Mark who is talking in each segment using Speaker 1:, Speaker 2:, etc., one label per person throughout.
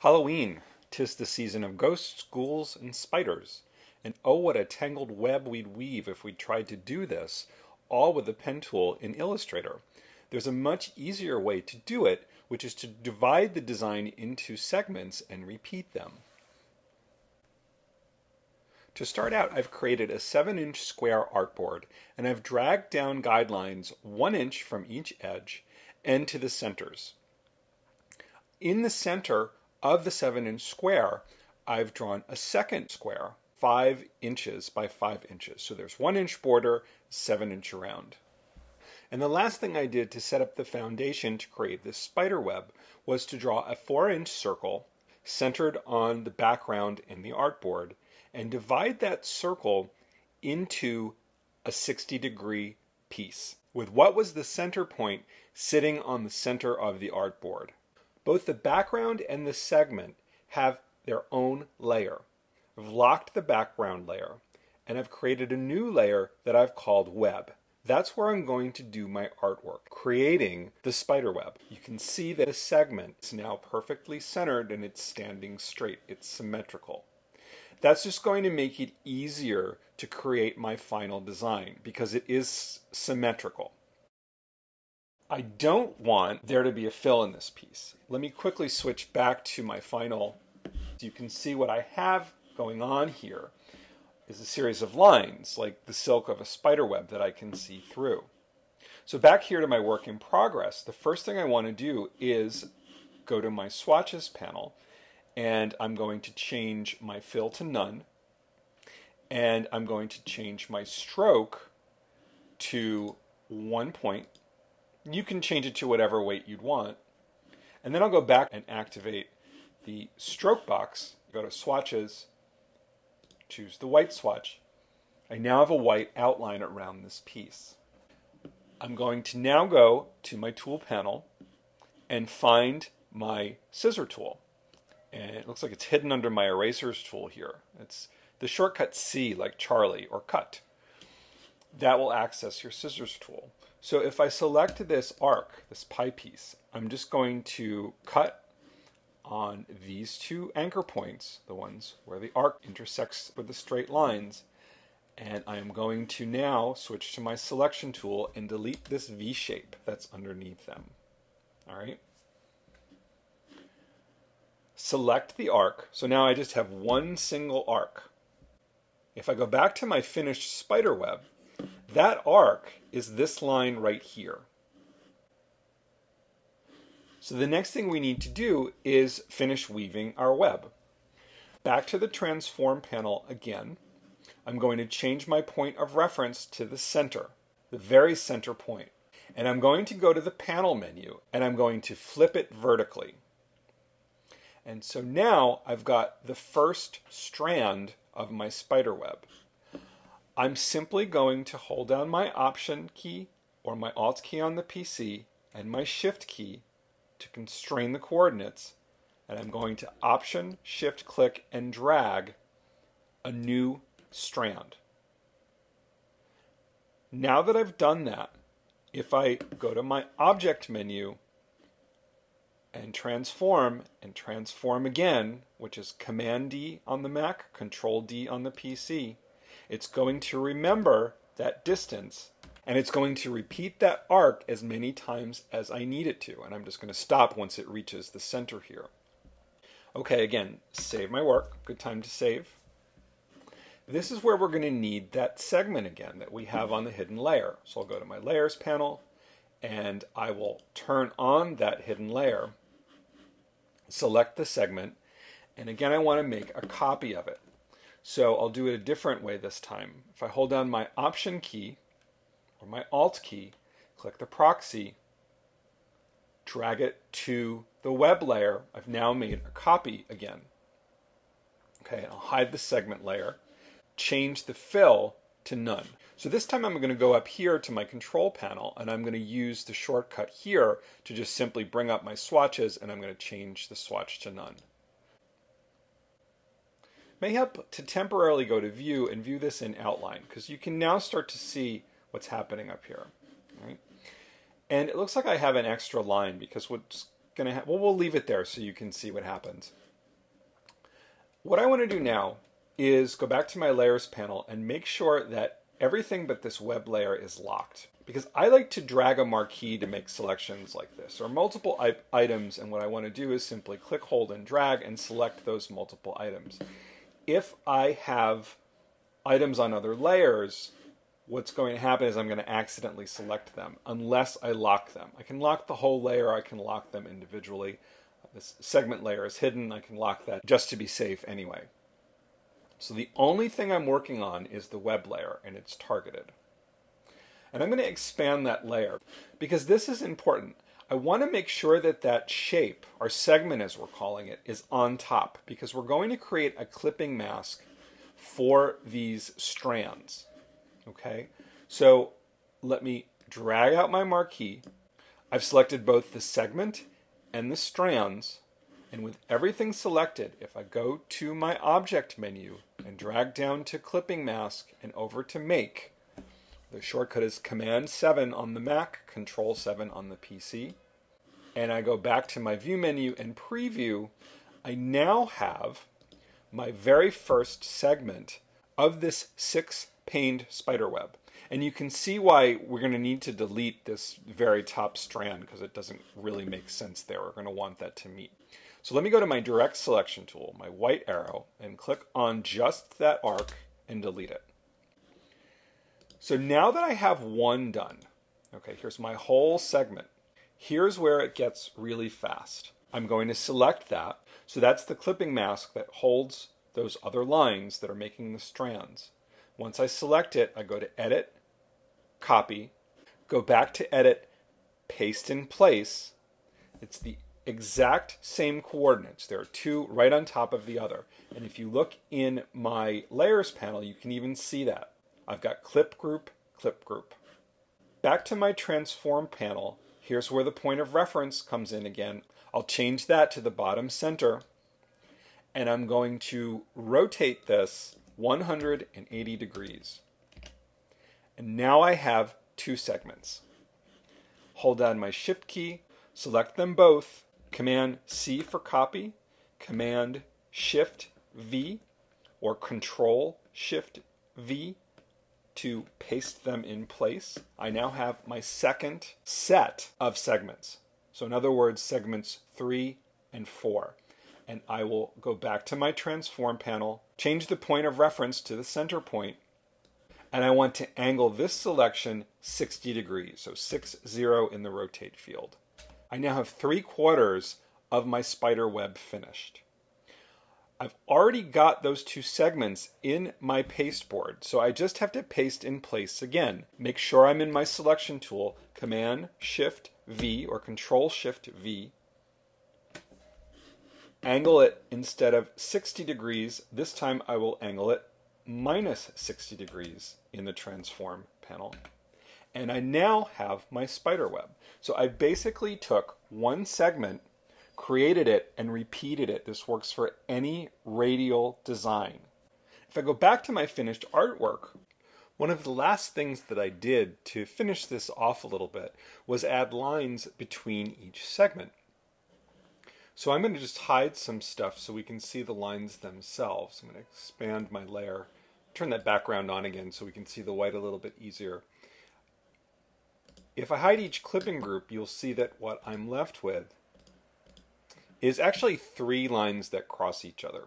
Speaker 1: Halloween, 'tis the season of ghosts, ghouls, and spiders. And oh, what a tangled web we'd weave if we tried to do this, all with the pen tool in Illustrator. There's a much easier way to do it, which is to divide the design into segments and repeat them. To start out, I've created a 7 inch square artboard and I've dragged down guidelines 1 inch from each edge and to the centers. In the center, of the 7 inch square, I've drawn a second square, 5 inches by 5 inches. So there's 1 inch border, 7 inch around. And the last thing I did to set up the foundation to create this spider web was to draw a 4 inch circle centered on the background in the artboard and divide that circle into a 60 degree piece with what was the center point sitting on the center of the artboard. Both the background and the segment have their own layer. I've locked the background layer and I've created a new layer that I've called web. That's where I'm going to do my artwork, creating the spider web. You can see that a segment is now perfectly centered and it's standing straight. It's symmetrical. That's just going to make it easier to create my final design because it is symmetrical. I don't want there to be a fill in this piece. Let me quickly switch back to my final. You can see what I have going on here is a series of lines, like the silk of a spider web that I can see through. So back here to my work in progress, the first thing I want to do is go to my swatches panel and I'm going to change my fill to none and I'm going to change my stroke to one point you can change it to whatever weight you'd want. And then I'll go back and activate the stroke box. Go to swatches, choose the white swatch. I now have a white outline around this piece. I'm going to now go to my tool panel and find my scissor tool. And it looks like it's hidden under my erasers tool here. It's the shortcut C like Charlie or cut. That will access your scissors tool. So if I select this arc, this pie piece, I'm just going to cut on these two anchor points, the ones where the arc intersects with the straight lines, and I am going to now switch to my selection tool and delete this V shape that's underneath them. All right. Select the arc. So now I just have one single arc. If I go back to my finished spider web, that arc is this line right here. So the next thing we need to do is finish weaving our web. Back to the transform panel again. I'm going to change my point of reference to the center, the very center point. And I'm going to go to the panel menu and I'm going to flip it vertically. And so now I've got the first strand of my spider web. I'm simply going to hold down my Option key or my Alt key on the PC and my Shift key to constrain the coordinates and I'm going to Option, Shift, click, and drag a new strand. Now that I've done that, if I go to my Object menu and transform and transform again, which is Command D on the Mac, Control D on the PC, it's going to remember that distance and it's going to repeat that arc as many times as I need it to. And I'm just going to stop once it reaches the center here. Okay, again, save my work. Good time to save. This is where we're going to need that segment again that we have on the hidden layer. So I'll go to my layers panel and I will turn on that hidden layer, select the segment, and again I want to make a copy of it. So I'll do it a different way this time. If I hold down my Option key or my Alt key, click the proxy, drag it to the web layer, I've now made a copy again. Okay, I'll hide the segment layer, change the fill to none. So this time I'm going to go up here to my control panel and I'm going to use the shortcut here to just simply bring up my swatches and I'm going to change the swatch to none may help to temporarily go to view and view this in outline because you can now start to see what's happening up here. Right? And it looks like I have an extra line because what's going to happen, well, we'll leave it there so you can see what happens. What I want to do now is go back to my layers panel and make sure that everything but this web layer is locked. Because I like to drag a marquee to make selections like this, or multiple items, and what I want to do is simply click, hold, and drag and select those multiple items. If I have items on other layers, what's going to happen is I'm going to accidentally select them unless I lock them. I can lock the whole layer, I can lock them individually. This segment layer is hidden, I can lock that just to be safe anyway. So the only thing I'm working on is the web layer and it's targeted. And I'm going to expand that layer because this is important. I want to make sure that that shape, our segment as we're calling it, is on top because we're going to create a clipping mask for these strands. Okay, so let me drag out my marquee. I've selected both the segment and the strands. And with everything selected, if I go to my object menu and drag down to clipping mask and over to make, the shortcut is Command 7 on the Mac, Control 7 on the PC. And I go back to my view menu and preview. I now have my very first segment of this six paned spider web. And you can see why we're going to need to delete this very top strand because it doesn't really make sense there. We're going to want that to meet. So let me go to my direct selection tool, my white arrow, and click on just that arc and delete it. So now that I have one done, okay, here's my whole segment. Here's where it gets really fast. I'm going to select that. So that's the clipping mask that holds those other lines that are making the strands. Once I select it, I go to Edit, Copy, go back to Edit, Paste in Place. It's the exact same coordinates. There are two right on top of the other. And if you look in my Layers panel, you can even see that. I've got Clip Group, Clip Group. Back to my Transform panel, here's where the point of reference comes in again. I'll change that to the bottom center and I'm going to rotate this 180 degrees. And now I have two segments. Hold down my Shift key, select them both, Command C for copy, Command Shift V, or Control Shift V to paste them in place. I now have my second set of segments. So in other words, segments three and four and I will go back to my transform panel, change the point of reference to the center point, and I want to angle this selection 60 degrees, so 6, 0 in the rotate field. I now have three quarters of my spider web finished. I've already got those two segments in my pasteboard, so I just have to paste in place again. Make sure I'm in my selection tool, Command Shift V or Control Shift V, angle it instead of 60 degrees, this time I will angle it minus 60 degrees in the transform panel. And I now have my spider web. So I basically took one segment, created it, and repeated it. This works for any radial design. If I go back to my finished artwork, one of the last things that I did to finish this off a little bit was add lines between each segment. So I'm going to just hide some stuff so we can see the lines themselves. I'm going to expand my layer, turn that background on again so we can see the white a little bit easier. If I hide each clipping group, you'll see that what I'm left with is actually three lines that cross each other.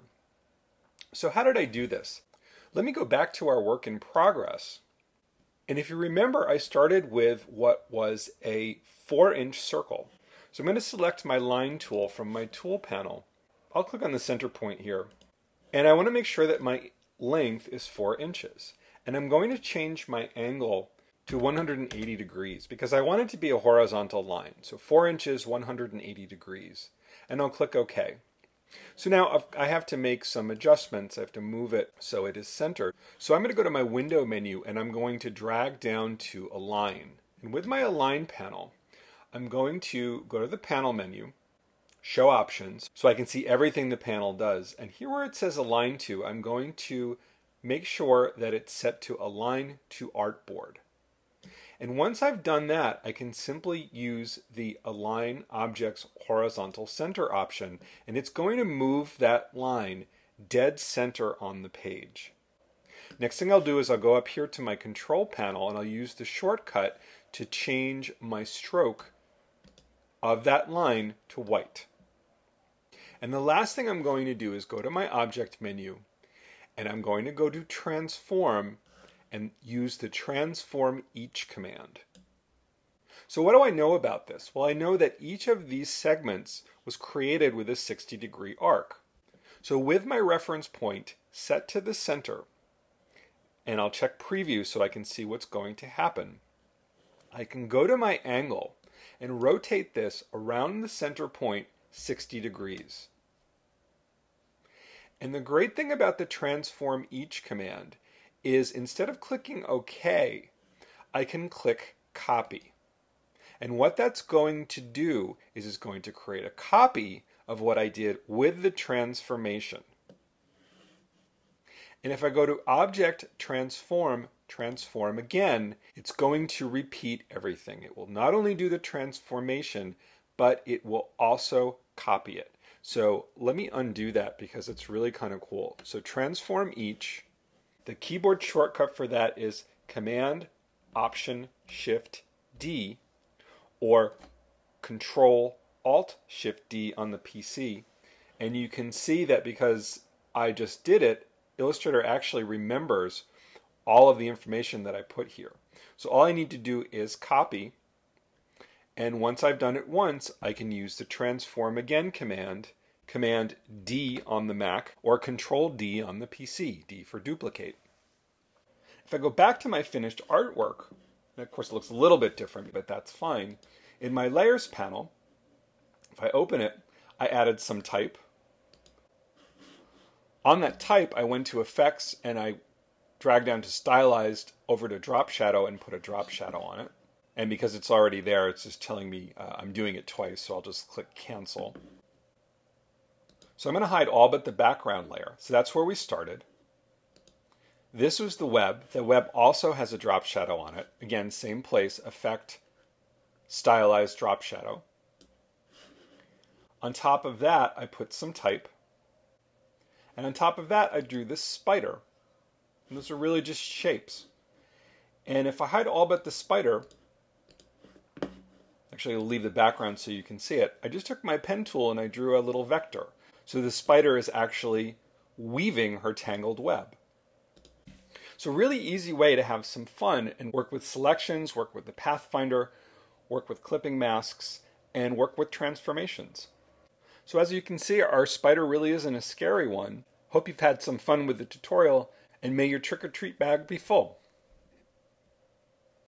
Speaker 1: So how did I do this? Let me go back to our work in progress. And if you remember, I started with what was a four inch circle. So I'm going to select my line tool from my tool panel. I'll click on the center point here. And I want to make sure that my length is 4 inches. And I'm going to change my angle to 180 degrees because I want it to be a horizontal line. So 4 inches, 180 degrees. And I'll click OK. So now I have to make some adjustments. I have to move it so it is centered. So I'm going to go to my window menu and I'm going to drag down to align. And with my align panel, I'm going to go to the panel menu, show options, so I can see everything the panel does. And here where it says align to, I'm going to make sure that it's set to align to artboard. And once I've done that, I can simply use the Align Objects Horizontal Center option, and it's going to move that line dead center on the page. Next thing I'll do is I'll go up here to my control panel and I'll use the shortcut to change my stroke of that line to white. And the last thing I'm going to do is go to my object menu and I'm going to go to transform and use the transform each command. So what do I know about this? Well, I know that each of these segments was created with a 60 degree arc. So with my reference point set to the center, and I'll check preview so I can see what's going to happen. I can go to my angle and rotate this around the center point 60 degrees. And the great thing about the transform each command is instead of clicking OK, I can click copy. And what that's going to do is it's going to create a copy of what I did with the transformation. And if I go to Object Transform, Transform again, it's going to repeat everything. It will not only do the transformation, but it will also copy it. So let me undo that because it's really kind of cool. So transform each. The keyboard shortcut for that is Command Option Shift D or Control Alt Shift D on the PC. And you can see that because I just did it, Illustrator actually remembers all of the information that I put here. So all I need to do is copy. And once I've done it once, I can use the transform again command, command D on the Mac, or control D on the PC, D for duplicate. If I go back to my finished artwork, and of course it looks a little bit different, but that's fine. In my layers panel, if I open it, I added some type. On that type, I went to effects and I dragged down to stylized over to drop shadow and put a drop shadow on it. And because it's already there, it's just telling me uh, I'm doing it twice, so I'll just click cancel. So I'm going to hide all but the background layer. So that's where we started. This was the web. The web also has a drop shadow on it. Again, same place, effect, stylized drop shadow. On top of that, I put some type. And on top of that, I drew this spider. And those are really just shapes. And if I hide all but the spider, actually I'll leave the background so you can see it, I just took my pen tool and I drew a little vector. So the spider is actually weaving her tangled web. So really easy way to have some fun and work with selections, work with the Pathfinder, work with clipping masks, and work with transformations. So as you can see, our spider really isn't a scary one. Hope you've had some fun with the tutorial, and may your trick-or-treat bag be full.